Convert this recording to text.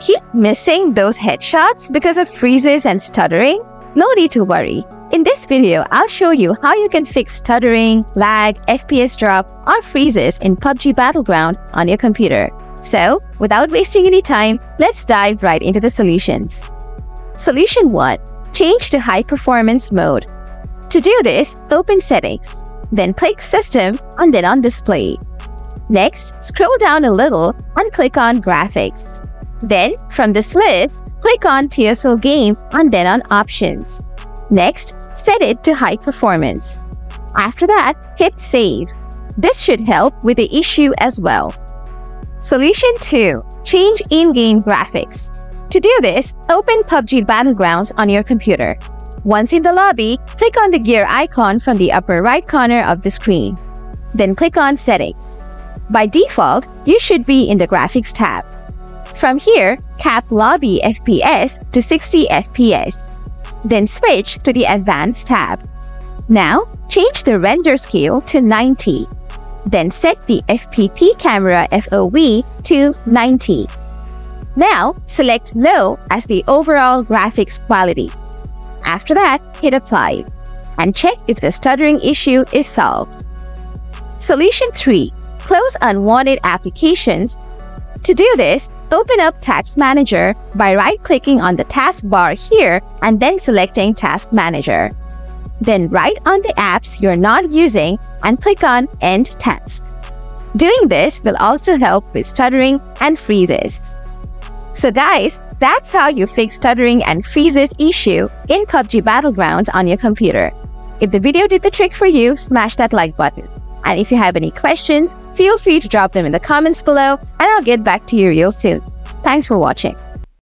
Keep missing those headshots because of freezes and stuttering? No need to worry. In this video, I'll show you how you can fix stuttering, lag, FPS drop, or freezes in PUBG Battleground on your computer. So, without wasting any time, let's dive right into the solutions. Solution 1. Change to High Performance Mode. To do this, open Settings, then click System and then on Display. Next, scroll down a little and click on Graphics. Then, from this list, click on TSL Game and then on Options. Next, set it to High Performance. After that, hit Save. This should help with the issue as well. Solution 2. Change in-game graphics. To do this, open PUBG Battlegrounds on your computer. Once in the lobby, click on the gear icon from the upper right corner of the screen. Then click on Settings. By default, you should be in the Graphics tab. From here, cap Lobby FPS to 60 FPS. Then switch to the Advanced tab. Now, change the render scale to 90. Then set the FPP camera FOV to 90. Now, select Low as the overall graphics quality. After that, hit Apply and check if the stuttering issue is solved. Solution 3. Close unwanted applications. To do this, open up Task Manager by right-clicking on the taskbar here and then selecting Task Manager. Then right on the apps you're not using and click on End Task. Doing this will also help with stuttering and freezes. So guys, that's how you fix stuttering and freezes issue in PUBG Battlegrounds on your computer. If the video did the trick for you, smash that like button. And if you have any questions, feel free to drop them in the comments below and I'll get back to you real soon. Thanks for watching.